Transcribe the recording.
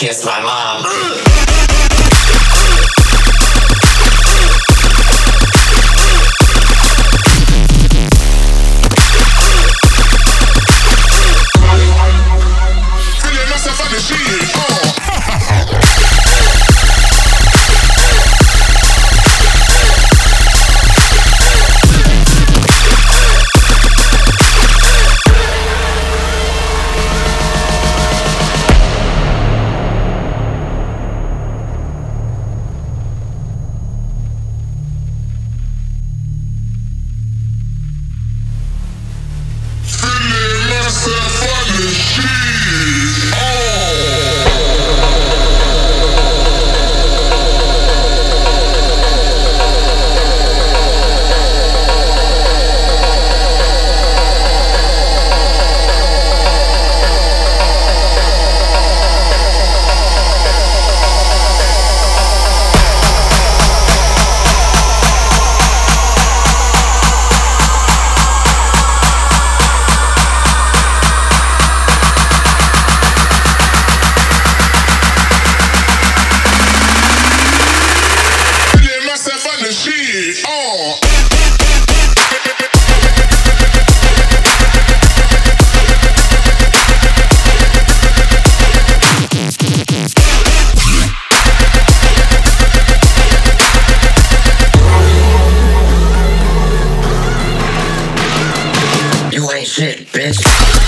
kiss my mom. shit, bitch.